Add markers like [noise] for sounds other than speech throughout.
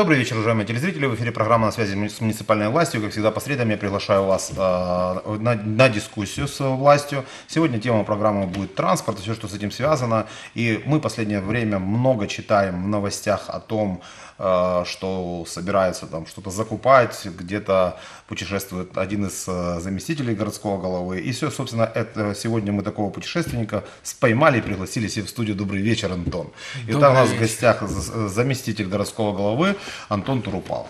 Добрый вечер, уважаемые телезрители. В эфире программа «На связи с муниципальной властью». Как всегда, по средам я приглашаю вас э, на, на дискуссию с властью. Сегодня тема программы будет транспорт и все, что с этим связано. И мы в последнее время много читаем в новостях о том, что собирается там что-то закупать, где-то путешествует один из э, заместителей городского головы. И все, собственно, это сегодня мы такого путешественника споймали и пригласили себе в студию. Добрый вечер, Антон. И там у нас в гостях заместитель городского головы Антон Турупалов.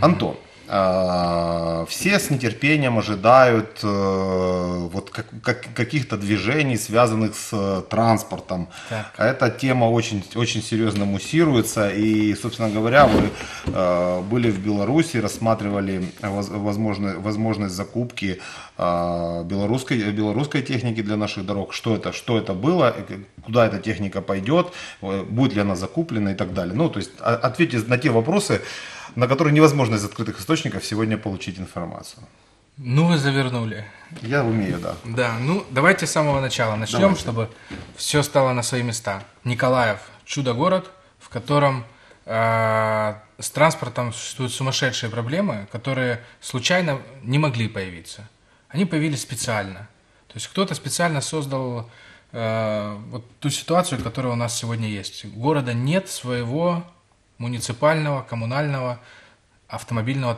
Антон, все с нетерпением ожидают э, вот как, как, каких-то движений, связанных с э, транспортом. Так. Эта тема очень, очень серьезно муссируется. И, собственно говоря, вы э, были в Беларуси, рассматривали возможно, возможность закупки белорусской, белорусской техники для наших дорог. Что это, что это было, куда эта техника пойдет, будет ли она закуплена и так далее. Ну, то есть ответьте на те вопросы, на которые невозможно из открытых источников сегодня получить информацию. Ну, вы завернули. Я умею, да. Да, ну давайте с самого начала начнем, давайте. чтобы все стало на свои места. Николаев – чудо-город, в котором э, с транспортом существуют сумасшедшие проблемы, которые случайно не могли появиться. Они появились специально. То есть кто-то специально создал э, вот ту ситуацию, которая у нас сегодня есть. Города нет своего муниципального, коммунального автомобильного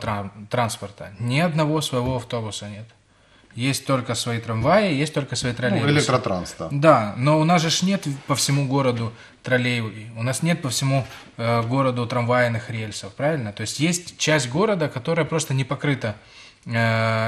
транспорта. Ни одного своего автобуса нет. Есть только свои трамваи, есть только свои троллейбусы. Ну, электротранс, да. Да, но у нас же нет по всему городу троллейбусов, у нас нет по всему э, городу трамвайных рельсов, правильно? То есть есть часть города, которая просто не покрыта э,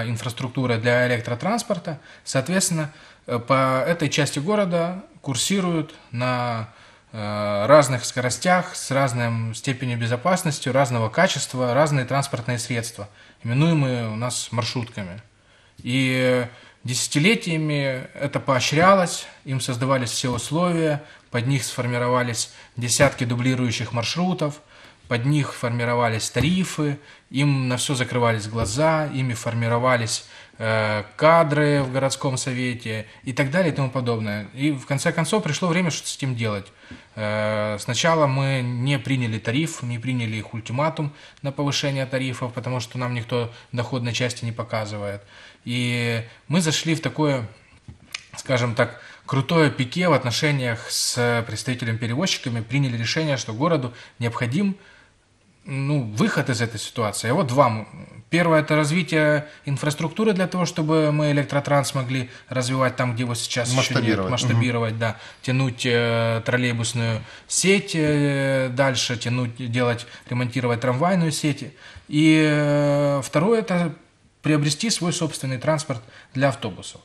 инфраструктурой для электротранспорта. Соответственно, э, по этой части города курсируют на разных скоростях, с разной степенью безопасности, разного качества, разные транспортные средства, именуемые у нас маршрутками. И десятилетиями это поощрялось, им создавались все условия, под них сформировались десятки дублирующих маршрутов, под них формировались тарифы, им на все закрывались глаза, ими формировались Э, кадры в городском совете и так далее и тому подобное. И в конце концов пришло время что-то с этим делать. Э, сначала мы не приняли тариф, не приняли их ультиматум на повышение тарифов, потому что нам никто доходной части не показывает. И мы зашли в такое, скажем так, крутое пике в отношениях с представителями-перевозчиками, приняли решение, что городу необходим ну, выход из этой ситуации. Вот два. Первое – это развитие инфраструктуры для того, чтобы мы электротранс могли развивать там, где его сейчас еще нет. Масштабировать, угу. да. Тянуть э, троллейбусную сеть э, дальше, тянуть, делать, ремонтировать трамвайную сеть. И э, второе – это приобрести свой собственный транспорт для автобусов.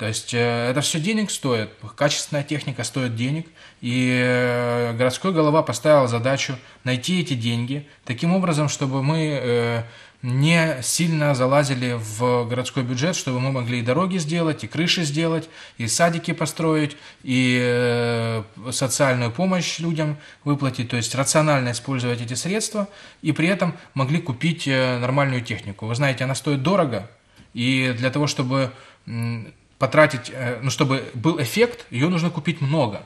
То есть э, это все денег стоит, качественная техника стоит денег, и э, городской голова поставил задачу найти эти деньги таким образом, чтобы мы э, не сильно залазили в городской бюджет, чтобы мы могли и дороги сделать, и крыши сделать, и садики построить, и социальную помощь людям выплатить, то есть рационально использовать эти средства, и при этом могли купить нормальную технику. Вы знаете, она стоит дорого, и для того, чтобы потратить, э, ну, чтобы был эффект, ее нужно купить много.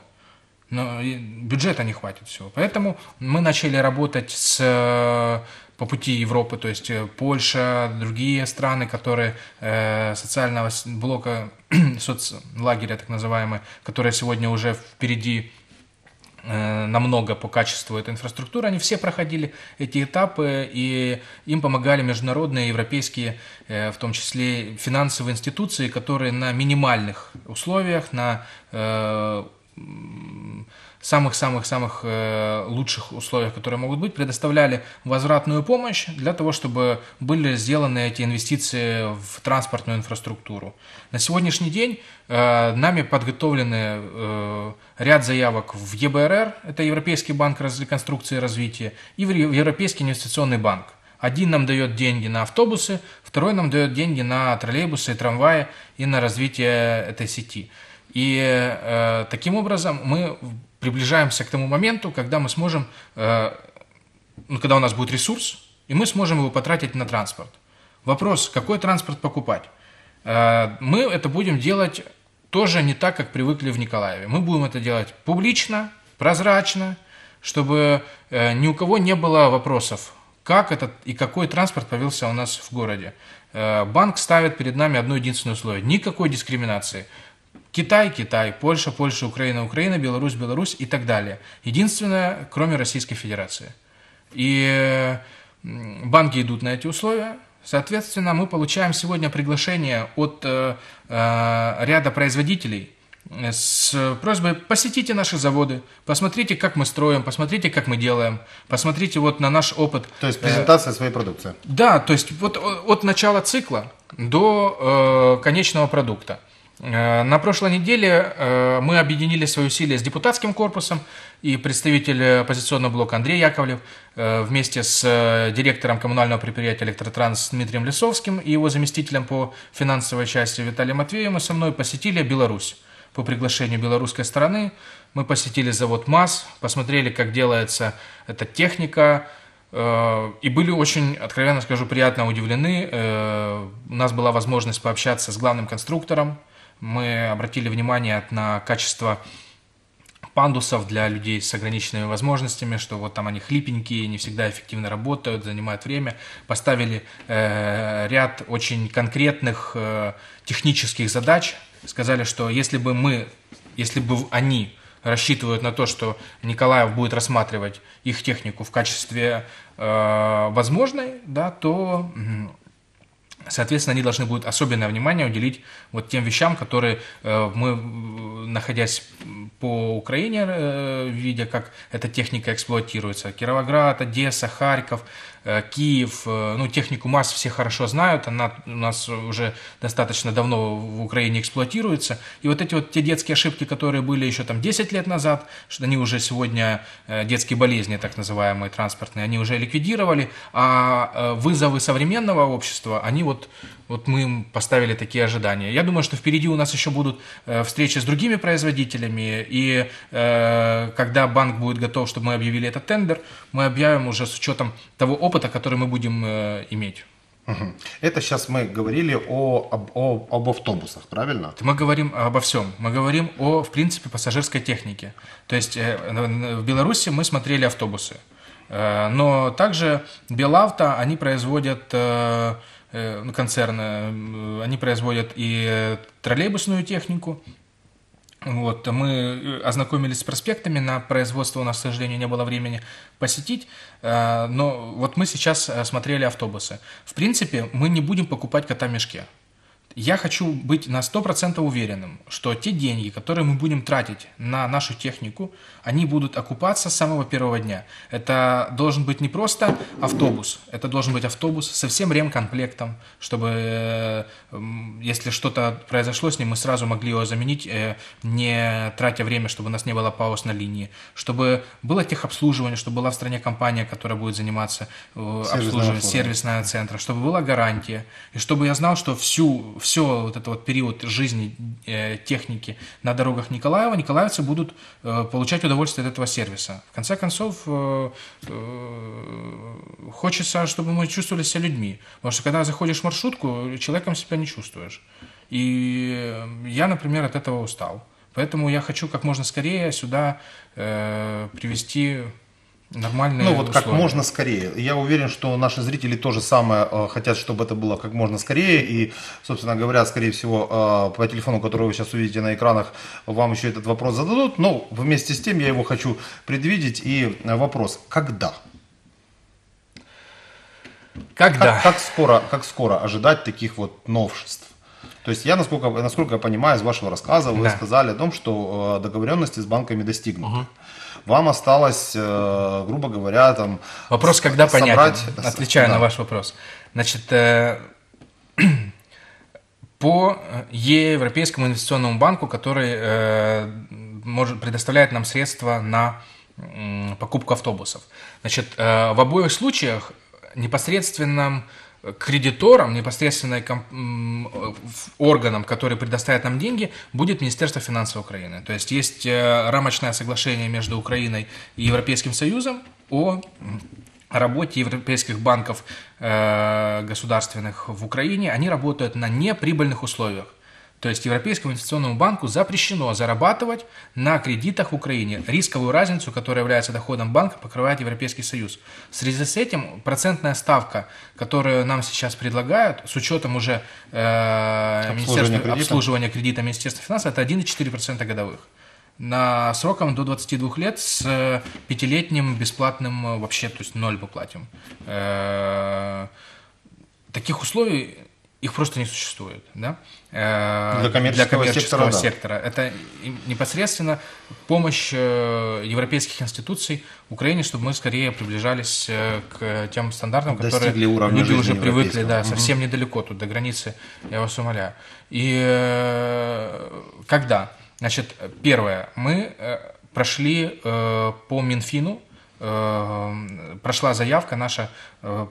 Но бюджета не хватит всего. Поэтому мы начали работать с, э, по пути Европы, то есть э, Польша, другие страны, которые социального блока, [clears throat] соцлагеря так называемые, которые сегодня уже впереди намного по качеству этой инфраструктуры, они все проходили эти этапы, и им помогали международные, европейские, э, в том числе финансовые институции, которые на минимальных условиях, на э, самых-самых-самых э, лучших условиях, которые могут быть, предоставляли возвратную помощь для того, чтобы были сделаны эти инвестиции в транспортную инфраструктуру. На сегодняшний день э, нами подготовлены э, ряд заявок в ЕБРР, это Европейский банк реконструкции и развития, и в Европейский инвестиционный банк. Один нам дает деньги на автобусы, второй нам дает деньги на троллейбусы и трамваи и на развитие этой сети. И э, таким образом мы приближаемся к тому моменту, когда мы сможем, э, ну, когда у нас будет ресурс, и мы сможем его потратить на транспорт. Вопрос, какой транспорт покупать? Э, мы это будем делать тоже не так, как привыкли в Николаеве. Мы будем это делать публично, прозрачно, чтобы э, ни у кого не было вопросов, как этот и какой транспорт появился у нас в городе. Банк ставит перед нами одно единственное условие. Никакой дискриминации. Китай, Китай, Польша, Польша, Украина, Украина, Беларусь, Беларусь и так далее. Единственное, кроме Российской Федерации. И банки идут на эти условия. Соответственно, мы получаем сегодня приглашение от э, э, ряда производителей с просьбой посетите наши заводы, посмотрите, как мы строим, посмотрите, как мы делаем, посмотрите вот на наш опыт. То есть презентация своей продукции. Да, то есть вот от начала цикла до э, конечного продукта. Э, на прошлой неделе э, мы объединили свои усилия с депутатским корпусом и представитель оппозиционного блока Андрей Яковлев э, вместе с директором коммунального предприятия «Электротранс» Дмитрием Лисовским и его заместителем по финансовой части Виталием Матвеевым и со мной посетили Беларусь по приглашению белорусской стороны. Мы посетили завод МАЗ, посмотрели, как делается эта техника, и были очень, откровенно скажу, приятно удивлены. У нас была возможность пообщаться с главным конструктором. Мы обратили внимание на качество пандусов для людей с ограниченными возможностями, что вот там они хлипенькие, не всегда эффективно работают, занимают время. Поставили э, ряд очень конкретных э, технических задач, сказали, что если бы мы, если бы они рассчитывают на то, что Николаев будет рассматривать их технику в качестве э, возможной, да, то Соответственно, они должны будут особенное внимание уделить вот тем вещам, которые э, мы, находясь по Украине, э, видя, как эта техника эксплуатируется, Кировоград, Одесса, Харьков, Э, Киев, э, ну, технику МАЗ все хорошо знают, она у нас уже достаточно давно в Украине эксплуатируется. И вот эти вот те детские ошибки, которые были еще там 10 лет назад, что они уже сегодня э, детские болезни, так называемые транспортные, они уже ликвидировали, а вызовы современного общества, они вот, вот мы им поставили такие ожидания. Я думаю, что впереди у нас еще будут встречи с другими производителями, и когда банк будет готов, чтобы мы объявили этот тендер, мы объявим уже с учетом того опыта, опыта, который мы будем э, иметь. Угу. Это сейчас мы говорили о, об, о, об автобусах, правильно? Мы говорим обо всем. Мы говорим о, в принципе, пассажирской технике. То есть э, в Беларуси мы смотрели автобусы. Э, но также Белавто, они производят концерны, они производят и троллейбусную технику, вот, мы э, ознакомились с проспектами, на производство у нас, к сожалению, не было времени посетить, э, но вот мы сейчас э, смотрели автобусы. В принципе, мы не будем покупать кота в мешке. Я хочу быть на 100% уверенным, что те деньги, которые мы будем тратить на нашу технику, они будут окупаться с самого первого дня. Это должен быть не просто автобус, это должен быть автобус со всем ремкомплектом, чтобы, э, если что-то произошло с ним, мы сразу могли его заменить, э, не тратя время, чтобы у нас не было пауз на линии, чтобы было техобслуживание, чтобы была в стране компания, которая будет заниматься э, обслуживанием сервисного центра, чтобы была гарантия, и чтобы я знал, что всю все вот этот вот период жизни э, техники на дорогах Николаева, николаевцы будут э, получать удовольствие от этого сервиса. В конце концов, э, хочется, чтобы мы чувствовали себя людьми. Потому что когда заходишь в маршрутку, человеком себя не чувствуешь. И я, например, от этого устал. Поэтому я хочу как можно скорее сюда э, привести Нормальные Ну вот условия. как можно скорее. Я уверен, что наши зрители тоже самое э, хотят, чтобы это было как можно скорее. И, собственно говоря, скорее всего, э, по телефону, который вы сейчас увидите на экранах, вам еще этот вопрос зададут. Но вместе с тем я его хочу предвидеть. И вопрос, когда? Когда? Как, как, скоро, как скоро ожидать таких вот новшеств? То есть я, насколько, насколько я понимаю из вашего рассказа, вы да. сказали о том, что э, договоренности с банками достигнуты. Угу. Вам осталось, э, грубо говоря, там... Вопрос, когда собрать... понятен? Отвечаю да. на ваш вопрос. Значит, э, [clears throat] по Европейскому инвестиционному банку, который может, предоставляет нам средства на покупку автобусов. Значит, в обоих случаях непосредственным кредитором, непосредственно органом, который предоставит нам деньги, будет Министерство финансов Украины. То есть есть э, рамочное соглашение между Украиной и Европейским Союзом о работе европейских банков э, государственных в Украине. Они работают на неприбыльных условиях. То есть Европейскому инвестиционному банку запрещено зарабатывать на кредитах в Украине. Рисковую разницу, которая является доходом банка, покрывает Европейский Союз. В связи с этим процентная ставка, которую нам сейчас предлагают, с учетом уже э, обслуживания, кредита. обслуживания кредита Министерства финансов, это 1,4% годовых на сроком до 22 лет с пятилетним бесплатным э, вообще, то есть ноль мы платим. Э, таких условий их просто не существует. Да? Э, для коммерческого, для коммерческого сектора, сектора. Да. Это непосредственно помощь европейских институций Украине, чтобы мы скорее приближались к тем стандартам, которые люди уже привыкли, да, угу. совсем недалеко тут до границы, я вас умоляю. И когда? Значит, первое, мы э, прошли э, по Минфину, э, прошла заявка, наша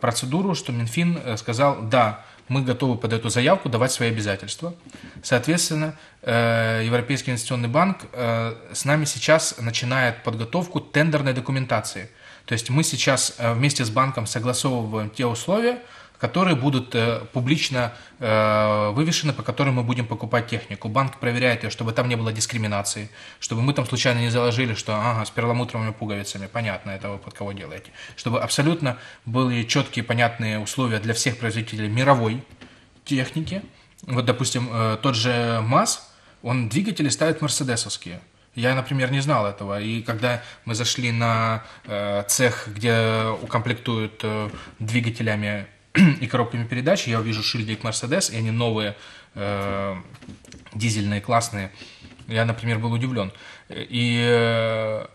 процедуру, что Минфин сказал, да, мы готовы под эту заявку давать свои обязательства. Соответственно, Европейский инвестиционный банк с нами сейчас начинает подготовку тендерной документации. То есть мы сейчас вместе с банком согласовываем те условия, которые будут э, публично э, вывешены, по которым мы будем покупать технику. Банк проверяет ее, чтобы там не было дискриминации, чтобы мы там случайно не заложили, что ага, с перламутровыми пуговицами, понятно, это вы под кого делаете. Чтобы абсолютно были четкие, понятные условия для всех производителей мировой техники. Вот, допустим, э, тот же МАЗ, он двигатели ставит мерседесовские. Я, например, не знал этого. И когда мы зашли на э, цех, где укомплектуют э, двигателями [clears throat] и коробками передач, я увижу шильдик Mercedes, и они новые, э, дизельные, классные. Я, например, был удивлен. И э,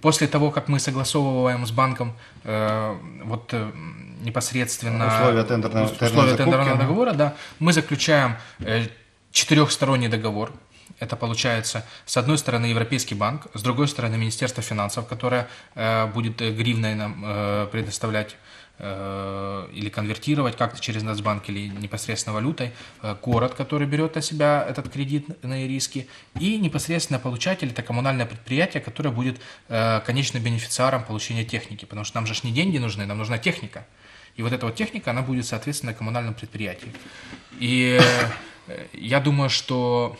после того, как мы согласовываем с банком э, вот э, непосредственно условия тендерного, условия тендерного договора, да, мы заключаем э, четырехсторонний договор. Это получается, с одной стороны, Европейский банк, с другой стороны, Министерство финансов, которое э, будет гривной нам э, предоставлять или конвертировать как-то через Нацбанк или непосредственно валютой, э, город, который берет на себя этот кредитные риски, и непосредственно получатель, это коммунальное предприятие, которое будет э, конечным бенефициаром получения техники, потому что нам же не деньги нужны, нам нужна техника. И вот эта вот техника, она будет, соответственно, на коммунальном предприятии. И я думаю, что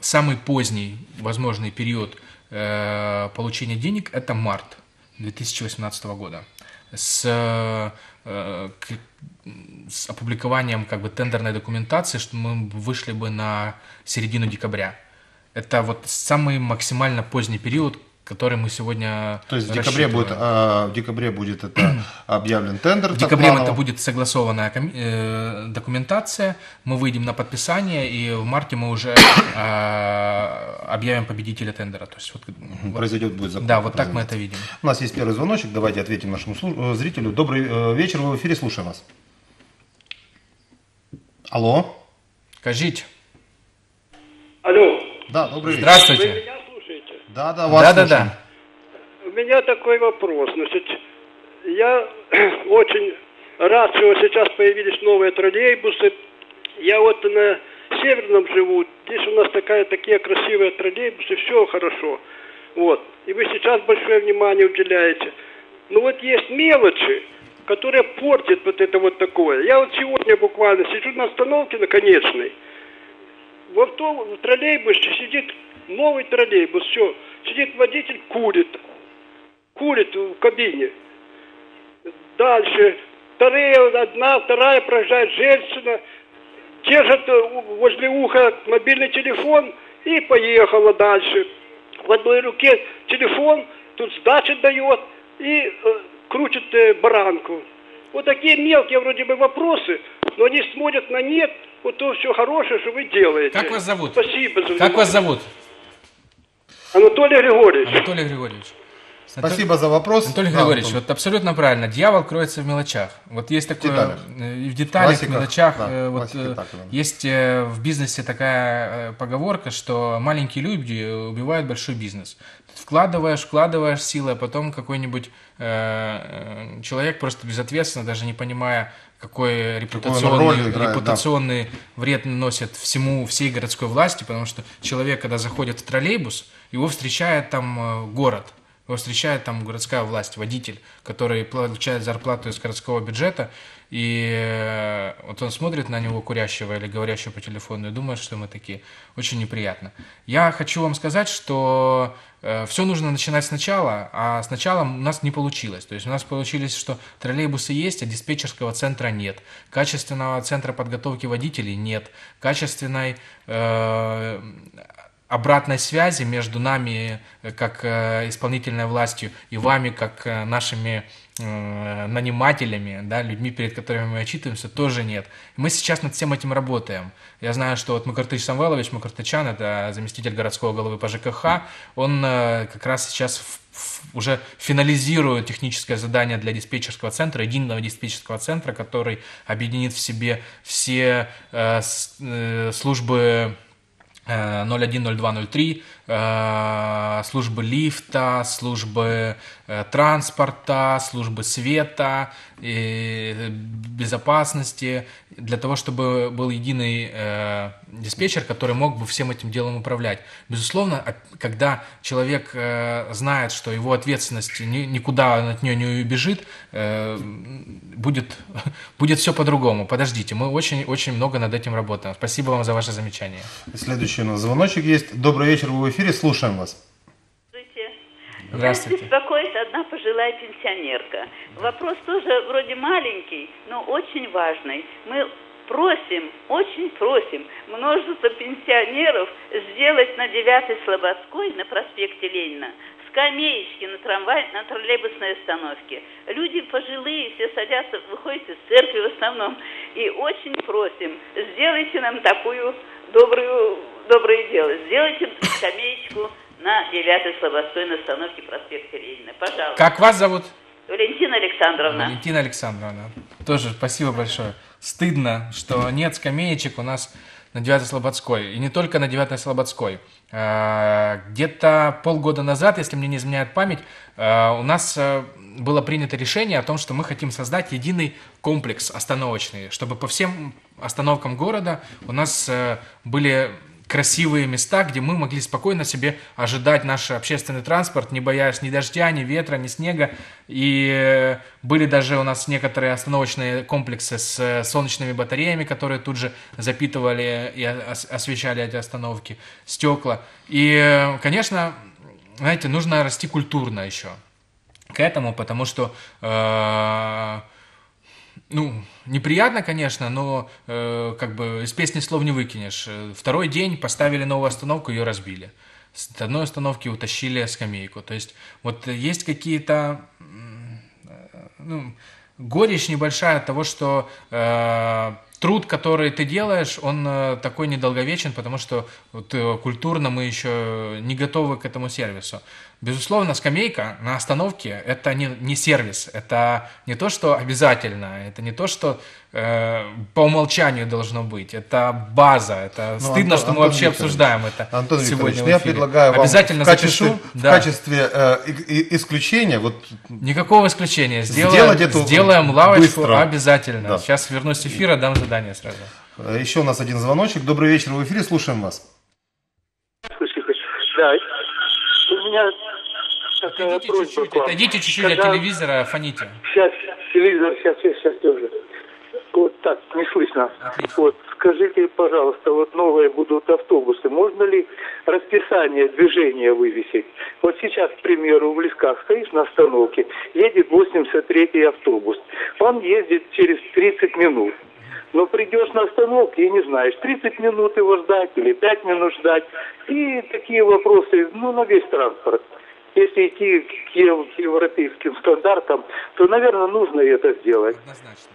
самый поздний возможный период получения денег – это март 2018 года с, э, с опубликованием как бы тендерной документации, что мы вышли бы на середину декабря. Это вот самый максимально поздний период, который мы сегодня То есть в декабре будет, а, в декабре будет это [clears throat] объявлен тендер. В декабре это будет согласованная э, документация, мы выйдем на подписание, и в марте мы уже э, объявим победителя тендера. То есть вот, Произойдет будет закон. Да, вот так мы это видим. У нас есть первый звоночек, давайте ответим нашему э, зрителю. Добрый э, вечер, вы в эфире, слушаем вас. Алло. Кажите. Алло. Да, добрый вечер. Здравствуйте. Да, да, вас да, да, да. У меня такой вопрос. Значит, я [clears throat] очень рад, что сейчас появились новые троллейбусы. Я вот на Северном живу. Здесь у нас такая, такие красивые троллейбусы, все хорошо. Вот. И вы сейчас большое внимание уделяете. Но вот есть мелочи, которые портят вот это вот такое. Я вот сегодня буквально сижу на остановке на конечной. В, авто, в троллейбусе сидит новый троллейбус, все, сидит водитель, курит, курит в кабине. Дальше, вторая, одна, вторая проезжает женщина, держит э, возле уха мобильный телефон и поехала дальше. В одной руке телефон, тут сдачи дает и э, крутит э, баранку. Вот такие мелкие вроде бы вопросы, но они смотрят на нет, вот то все хорошее, что вы делаете. Как вас зовут? Спасибо за Как вас зовут? Анатолий Григорьевич. Анатолий Григорьевич. Спасибо за вопрос. Анатолий да, Григорьевич, вот абсолютно правильно. Дьявол кроется в мелочах. Вот есть такое... Деталях. Э, в деталях, Классика, в мелочах. Да, э, вот, э, так. Есть в бизнесе такая поговорка, что маленькие люди убивают большой бизнес. Вкладываешь, вкладываешь силы, а потом какой-нибудь э, человек просто безответственно, даже не понимая, какой репутационный, играет, репутационный да. вред наносит всему, всей городской власти, потому что человек, когда заходит в троллейбус, его встречает там город – Его встречает там городская власть, водитель, который получает зарплату из городского бюджета, и э, вот он смотрит на него курящего или говорящего по телефону и думает, что мы такие. Очень неприятно. Я хочу вам сказать, что э, все нужно начинать сначала, а сначала у нас не получилось. То есть у нас получилось, что троллейбусы есть, а диспетчерского центра нет. Качественного центра подготовки водителей нет. Качественной э, обратной связи между нами, э, как э, исполнительной властью, и вами, как э, нашими нанимателями, да, людьми, перед которыми мы отчитываемся, тоже нет. Мы сейчас над всем этим работаем. Я знаю, что вот Макартыч Самвелович, Макартычан, это заместитель городского головы по ЖКХ, он как раз сейчас в уже финализирует техническое задание для диспетчерского центра, единого диспетчерского центра, который объединит в себе все э, э, службы 010203, э, службы лифта, службы э, транспорта, службы света, безопасности, для того, чтобы был единый э, диспетчер, который мог бы всем этим делом управлять. Безусловно, когда человек знает, что его ответственность никуда от нее не убежит, будет, [laughs] будет все по-другому. Подождите, мы очень-очень много над этим работаем. Спасибо вам за ваше замечание. Следующий у нас звоночек есть. Добрый вечер, вы в эфире, слушаем вас. Здравствуйте. Здравствуйте. Нас беспокоит одна пожилая пенсионерка. Вопрос тоже вроде маленький, но очень важный. Мы просим, очень просим множество пенсионеров сделать на 9 Слободской, на проспекте Ленина, скамеечки на трамвай, на троллейбусной остановке. Люди пожилые, все садятся, выходят из церкви в основном. И очень просим, сделайте нам такую добрую, доброе дело. Сделайте скамеечку на 9 Слободской на остановке проспекта Ленина. Пожалуйста. Как вас зовут? Валентина Александровна. Валентина Александровна. Тоже спасибо большое. Стыдно, что нет скамеечек у нас на 9 Слободской. И не только на 9 Слободской. А, где-то полгода назад, если мне не изменяет память, а, у нас а, было принято решение о том, что мы хотим создать единый комплекс остановочный, чтобы по всем остановкам города у нас были красивые места, где мы могли спокойно себе ожидать наш общественный транспорт, не боясь ни дождя, ни ветра, ни снега. И э, были даже у нас некоторые остановочные комплексы с э, солнечными батареями, которые тут же запитывали и освещали эти остановки, стекла. И, э, конечно, знаете, нужно расти культурно еще к этому, потому что э, ну, неприятно, конечно, но э, как бы из песни слов не выкинешь. Второй день поставили новую остановку, ее разбили. С одной остановки утащили скамейку. То есть вот есть какие-то ну, горечь небольшая от того, что э, труд, который ты делаешь, он э, такой недолговечен, потому что вот, э, культурно мы еще не готовы к этому сервису. Безусловно, скамейка на остановке – это не, не сервис, это не то, что обязательно, это не то, что э, по умолчанию должно быть, это база, это ну, стыдно, Антон, что мы вообще обсуждаем это Антон сегодня ну, я предлагаю вам Обязательно в качестве, запишу. В да. качестве э, исключения, вот Никакого исключения, сделаем, сделать эту сделаем лавочку быстро. обязательно. Да. Сейчас вернусь с эфира, дам задание сразу. Э, еще у нас один звоночек. Добрый вечер, в эфире, слушаем вас. Да, у меня такая Отойдите чуть-чуть, отойдите чуть-чуть Когда... от телевизора, фоните. Сейчас, телевизор, сейчас, сейчас, сейчас тоже. Вот так, не слышно. Отлично. Вот, скажите, пожалуйста, вот новые будут автобусы, можно ли расписание движения вывесить? Вот сейчас, к примеру, в Лесках стоишь на остановке, едет 83-й автобус. Он ездит через 30 минут. Но придешь на остановку и не знаешь, 30 минут его ждать или 5 минут ждать. И такие вопросы, ну, на весь транспорт. Если идти к европейским стандартам, то, наверное, нужно это сделать. Однозначно.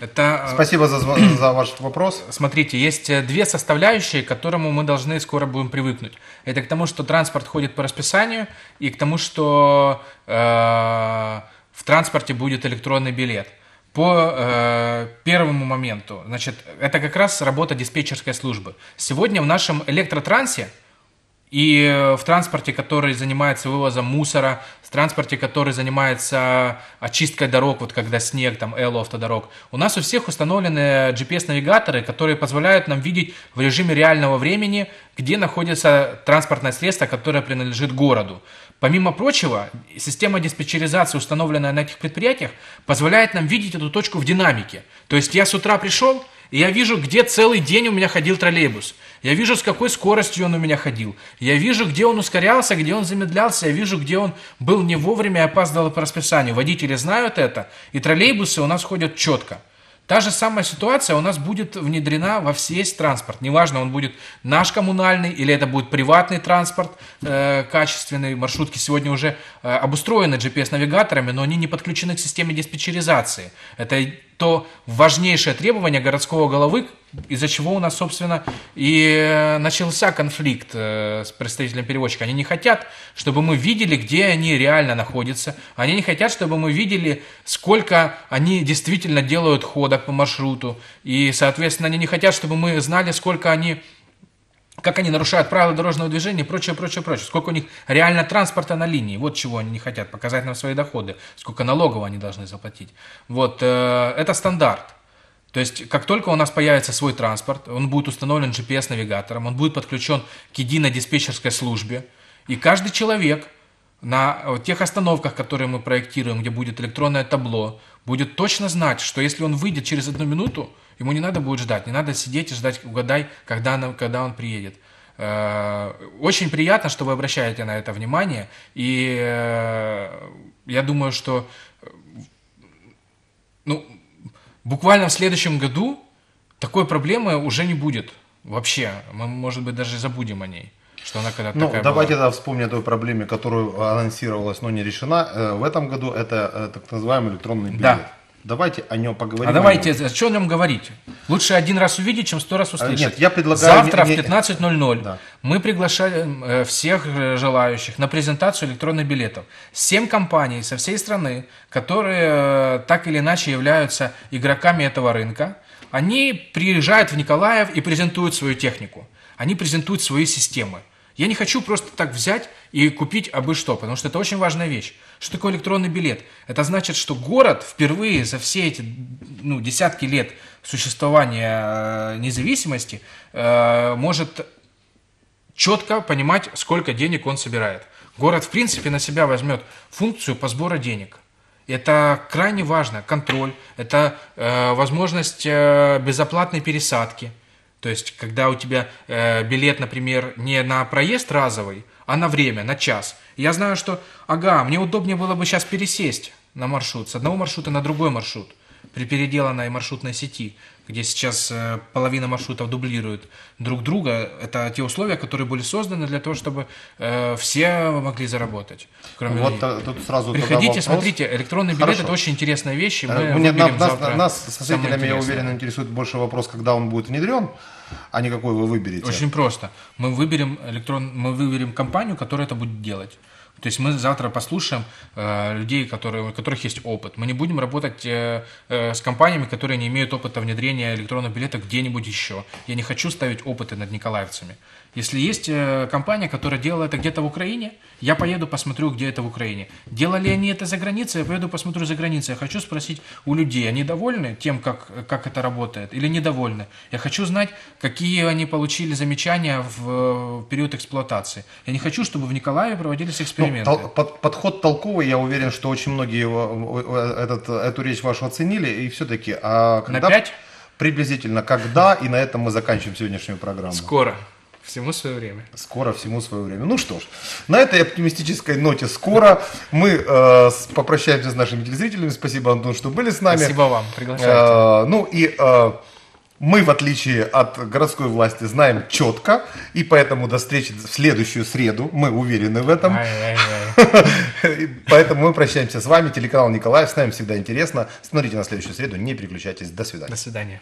Это... Э, Спасибо за, [clears throat] за ваш вопрос. Смотрите, есть э, две составляющие, к которому мы должны скоро будем привыкнуть. Это к тому, что транспорт ходит по расписанию, и к тому, что э, в транспорте будет электронный билет. По э, первому моменту, значит, это как раз работа диспетчерской службы. Сегодня в нашем электротрансе и в транспорте, который занимается вывозом мусора, в транспорте, который занимается очисткой дорог, вот когда снег, там, эло автодорог, у нас у всех установлены GPS-навигаторы, которые позволяют нам видеть в режиме реального времени, где находится транспортное средство, которое принадлежит городу. Помимо прочего, система диспетчеризации, установленная на этих предприятиях, позволяет нам видеть эту точку в динамике. То есть я с утра пришел, и я вижу, где целый день у меня ходил троллейбус. Я вижу, с какой скоростью он у меня ходил. Я вижу, где он ускорялся, где он замедлялся. Я вижу, где он был не вовремя и опаздывал по расписанию. Водители знают это, и троллейбусы у нас ходят четко. Та же самая ситуация у нас будет внедрена во весь транспорт. Неважно, он будет наш коммунальный или это будет приватный транспорт, э, качественный. Маршрутки сегодня уже э, обустроены GPS-навигаторами, но они не подключены к системе диспетчеризации. Это то важнейшее требование городского головы, из-за чего у нас, собственно, и э, начался конфликт э, с представителем перевозчика. Они не хотят, чтобы мы видели, где они реально находятся. Они не хотят, чтобы мы видели, сколько они действительно делают ходок по маршруту. И, соответственно, они не хотят, чтобы мы знали, сколько они как они нарушают правила дорожного движения и прочее, прочее, прочее. Сколько у них реально транспорта на линии. Вот чего они не хотят. Показать нам свои доходы. Сколько налогов они должны заплатить. Вот. Э, это стандарт. То есть, как только у нас появится свой транспорт, он будет установлен GPS-навигатором, он будет подключен к единой диспетчерской службе, и каждый человек на тех остановках, которые мы проектируем, где будет электронное табло, будет точно знать, что если он выйдет через одну минуту, ему не надо будет ждать, не надо сидеть и ждать, угадай, когда, она, когда он приедет. Э, очень приятно, что вы обращаете на это внимание, и э, я думаю, что ну, буквально в следующем году такой проблемы уже не будет вообще. Мы, может быть, даже забудем о ней. Что она когда-то ну, такая давайте была. тогда вспомним о той проблеме, которую анонсировалась, но не решена. Э, в этом году это э, так называемый электронный билет. Да. Давайте о нем поговорим. А давайте, о что о нем говорить? Лучше один раз увидеть, чем сто раз А, услышать. Нет, я предлагаю... Завтра в 15.00 Да. мы приглашаем э, всех э, желающих на презентацию электронных билетов. Семь компаний со всей страны, которые э, так или иначе являются игроками этого рынка, они приезжают в Николаев и презентуют свою технику. Они презентуют свои системы. Я не хочу просто так взять и купить абы что, потому что это очень важная вещь. Что такое электронный билет? Это значит, что город впервые за все эти ну, десятки лет существования э, независимости э, может четко понимать, сколько денег он собирает. Город, в принципе, на себя возьмет функцию по сбору денег. Это крайне важно. Контроль, это э, возможность э, безоплатной пересадки. То есть, когда у тебя э, билет, например, не на проезд разовый, а на время, на час. Я знаю, что, ага, мне удобнее было бы сейчас пересесть на маршрут, с одного маршрута на другой маршрут при переделанной маршрутной сети, где сейчас э, половина маршрутов дублируют друг друга. Это те условия, которые были созданы для того, чтобы э, все могли заработать. Кроме Вот людей. э, тут сразу Приходите, вопрос. смотрите, электронный билет Хорошо. это очень интересная вещь. и Мы Э, мне- выберем нас, нас- со зрителями, я уверен, интересует больше вопрос, когда он будет внедрен, а не какой вы выберете. Очень просто. Мы выберем электрон, мы выберем компанию, которая это будет делать. То есть мы завтра послушаем э, людей, которые, у которых есть опыт. Мы не будем работать э, э, с компаниями, которые не имеют опыта внедрения электронного билета где-нибудь еще. Я не хочу ставить опыты над николаевцами. Если есть э, компания, которая делала это где-то в Украине, я поеду посмотрю, где это в Украине. Делали они это за границей, я поеду посмотрю за границей. Я хочу спросить у людей, они довольны тем, как, как это работает, или недовольны. Я хочу знать, какие они получили замечания в, э, в период эксплуатации. Я не хочу, чтобы в Николаеве проводились Ну, эксперименты. тол- под- подход толковый, я уверен, что очень многие его, э, этот, эту речь вашу оценили, и все-таки, а На когда, пять? приблизительно, когда, и на этом мы заканчиваем сегодняшнюю программу. Скоро. Всему свое время. Скоро всему свое время. Ну что ж, на этой оптимистической ноте скоро мы э, попрощаемся с нашими телезрителями. Спасибо, Антон, что были с нами. Спасибо вам. Приглашайте. Э, ну и э, мы, в отличие от городской власти, знаем четко, и поэтому до встречи в следующую среду, мы уверены в этом. [laughs] Поэтому мы прощаемся с вами. Телеканал Николаев. С нами всегда интересно. Смотрите на следующую среду. Не переключайтесь. До свидания. До свидания.